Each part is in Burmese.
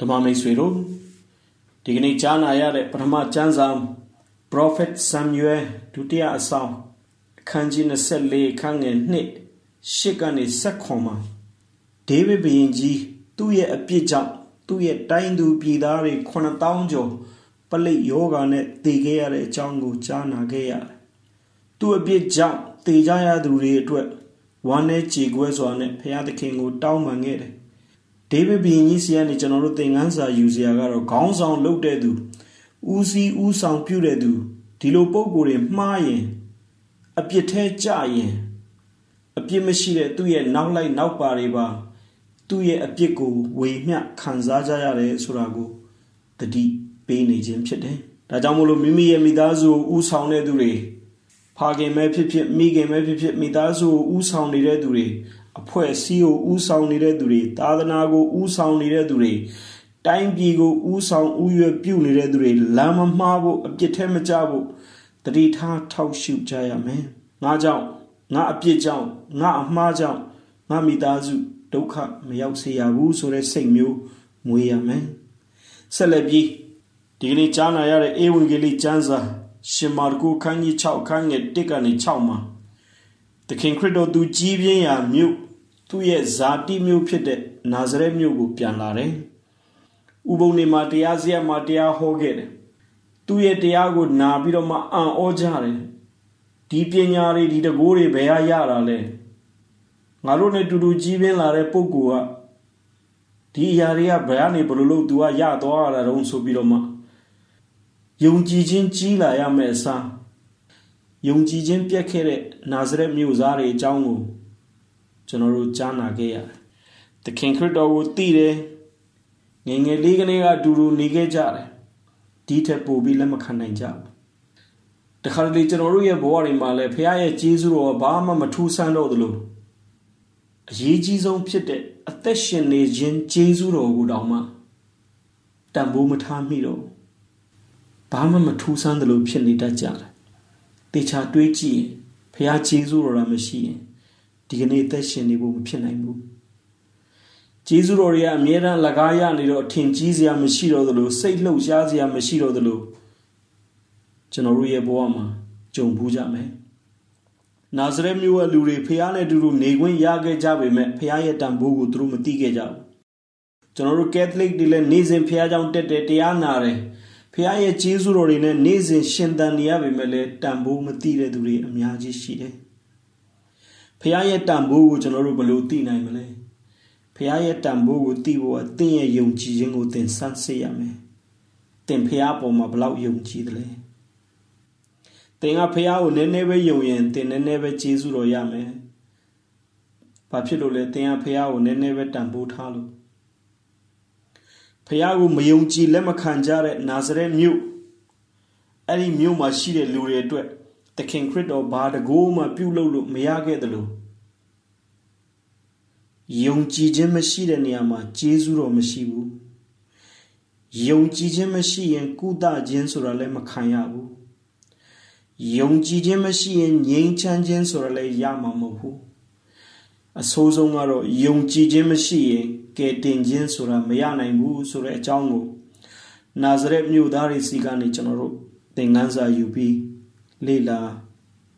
ဓမ္မမိတ်ဆွေတို့ဒီကနေ့ကြားနာရတဲ့ပထမကျမ်းစာ Prophet Samuel ဒုတိယအဆောင်အခန်းကြီး24ခန်းငယ်1ရှစ်ကနေဆက်ခွန်မှာဒေးဗစ်ဘုရင်ကြီးသူ့ရဲ့အပြစ်ကြောင့်သူ့ရဲ့တိုင်းသူပြည်သားတွေ9000ကျော်ပလိတ်ယောဂာနဲ့တည်ခဲ့ရတဲ့အကြောင်းကိုကြားနာခဲ့ရတယ်။သူ့အပြစ်ကြောင့်တည်ကြရသူတွေအတွက်ဝမ်းနဲ့ကြေကွဲစွာနဲ့ဘုရားသခင်ကိုတောင်းပန်ခဲ့တယ် ဒေးဗစ်ဘီရင်ကြီးစီကနေကျွန်တော်တို့သင်ခန်းစာယူစရာကတော့ခေါင်းဆောင်လုပ်တဲ့သူဦးစီးဦးဆောင်ပြုတဲ့သူဒီလိုပုံကိုယ်တွေမှားရင်အပြစ်ထဲကြရင်အပြစ်မရှိတဲ့သူ့ရဲ့နောက်လိုက်နောက်ပါတွေပါသူ့ရဲ့အပြစ်ကိုဝေမျှခံစားကြရတယ်ဆိုတာကိုတတိပေးနေခြင်းဖြစ်တယ်။ဒါကြောင့်မို့လို့မိမိရဲ့မိသားစုကိုဦးဆောင်တဲ့သူတွေဖခင်ပဲဖြစ်ဖြစ်မိခင်ပဲဖြစ်ဖြစ်မိသားစုကိုဦးဆောင်နေတဲ့သူတွေ အဖွဲ့အစည်းကိုဦးဆောင်နေတဲ့သူတွေသာသနာကိုဦးဆောင်နေတဲ့သူတွေတိုင်းပြည်ကိုဦးဆောင်ဦးရွယ်ပြုနေတဲ့သူတွေလမ်းမမှားဖို့အပြစ်ထဲမကျဖို့တတိထားထောက်ရှုကြရမယ်။ငါကြောင့်ငါအပြစ်ကြောင့်ငါအမှားကြောင့်ငါမိသားစုဒုက္ခမရောက်စေရဘူးဆိုတဲ့စိတ်မျိုးမွေးရမယ်။ဆက်လက်ပြီးဒီကနေ့ကြားနာရတဲ့ဧဝံဂေလိကျမ်းစာရှင်မာကုခန်းကြီး6ခန်းငယ်1ကနေ6မှာ သခင်ခရစ်တော်သူကြီးပြင်းရာမြို့သူ့ရဲ့ဇာတိမြို့ဖြစ်တဲ့နာဇရက်မြို့ကိုပြန်လာတယ်။ဥပုံနေမှာတရားစရက်မှာတရားဟောခဲ့တယ်။သူ့ရဲ့တရားကိုနာပြီးတော့မှအံ့ဩကြတယ်။ဒီပညာတွေဒီတကိုးတွေဘယ်ရရတာလဲ။ငါတို့နဲ့တူတူကြီးပြင်းလာတဲ့ပုဂ္ဂိုလ်ကဒီအရာတွေကဘယ်ကနေဘလို့လို့ तू ကရသွားရတာတုံးဆိုပြီးတော့မှယုံကြည်ခြင်းကြီးလာရမယ့်အစား ယုံကြည်ခြင်းပြက်ခဲ့တဲ့နာဇရက်မြို့သားတွေအကြောင်းကိုကျွန်တော်တို့ကြားနာခဲ့ရတယ်။သခင်ခရစ်တော်ကိုသိတယ်။ငယ်ငယ်လေးကလေးကအတူတူနေခဲ့ကြတယ်။ဒီထက်ပိုပြီးလက်မခံနိုင်ကြဘူး။တခါတလေကျွန်တော်တို့ရဲ့ဘဝတွေမှာလည်းဖခင်ရဲ့ကျေးဇူးတော်ဘာမှမထူးဆန်းတော့သလိုအရေးကြီးဆုံးဖြစ်တဲ့အသက်ရှင်နေခြင်းကျေးဇူးတော်ကိုတောင်မှတန်ဖိုးမထားမိတော့ဘာမှမထူးဆန်းသလိုဖြစ်နေတတ်ကြတယ်။ တေချာတွေးကြည့်ရင်ဖခင်ကျေးဇူးတော်ရမရှိရင်ဒီကနေ့သက်ရှင်နေဖို့မဖြစ်နိုင်ဘူးဂျေဇုတော်တွေကအမြဲတမ်းလကားရနေတော့အထင်ကြီးစရာမရှိတော့သလိုစိတ်လှုပ်ရှားစရာမရှိတော့သလိုကျွန်တော်တို့ရဲ့ဘဝမှာကြုံဘူးကြမယ်နာဇရက်မြို့ရဲ့လူတွေဖះနဲ့တူတူနေခွင့်ရခဲ့ကြပေမဲ့ဖះရဲ့တန်ဖိုးကိုသူတို့မသိခဲ့ကြဘူးကျွန်တော်တို့ကက်သလစ်တွေလည်းနေစဉ်ဖះကြောင့်တက်တယ်တရားနာတယ် ဖះရဲ့ဂျေဇုတော်တွေနဲ့နေစဉ်ရှင်သန်နေရပေမဲ့လည်းတန်ဖိုးမသိတဲ့သူတွေအများကြီးရှိတယ်ဖះရဲ့တန်ဖိုးကိုကျွန်တော်တို့ဘယ်လိုသိနိုင်မလဲဖះရဲ့တန်ဖိုးကိုသိဖို့အသင်ရဲ့ယုံကြည်ခြင်းကိုသင်ဆန်းစစ်ရမယ်သင်ဖះပေါ်မှာဘလောက်ယုံကြည်တယ်လဲသင်ကဖះကိုနည်းနည်းပဲယုံရင်သင်နည်းနည်းပဲကျေးဇူးတော်ရမယ်ဘာဖြစ်လို့လဲသင်ကဖះကိုနည်းနည်းပဲတန်ဖိုးထားလို့ ဖះကိုမယုံကြည်လက်မခံကြတဲ့နာဇရက်မြို့အဲ့ဒီမြို့မှာရှိတဲ့လူတွေအတွက်သခင်ခရစ်တော်ဘာတကိုးမှပြုလုပ်လို့မရခဲ့သလိုယုံကြည်ခြင်းမရှိတဲ့နေရာမှာကျေးဇူးတော်မရှိဘူးယုံကြည်ခြင်းမရှိရင်ကုသခြင်းဆိုတာလည်းမခံရဘူးယုံကြည်ခြင်းမရှိရင်ငြိမ်းချမ်းခြင်းဆိုတာလည်းရမှာမဟုတ်ဘူး အဆိုးဆုံးကတော့ယုံကြည်ခြင်းမရှိရင်ကယ်တင်ခြင်းဆိုတာမရနိုင်ဘူးဆိုတဲ့အကြောင်းကိုနာဇရက်မြို့သားတွေစီကနေကျွန်တော်တို့သင်ခန်းစာယူပြီးလေ့လာ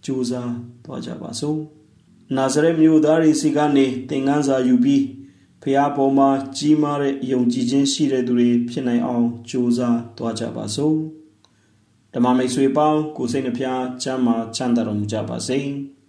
ကြိုးစားသွားကြပါစို့နာဇရက်မြို့သားတွေစီကနေသင်ခန်းစာယူပြီးဖះပေါ်မှာကြီးမားတဲ့ယုံကြည်ခြင်းရှိတဲ့သူတွေဖြစ်နိုင်အောင်ကြိုးစားသွားကြပါစို့ဓမ္မမိတ်ဆွေပေါင်းကိုစိတ်နှဖျားချမ်းသာချမ်းသာတော်မူကြပါစေ။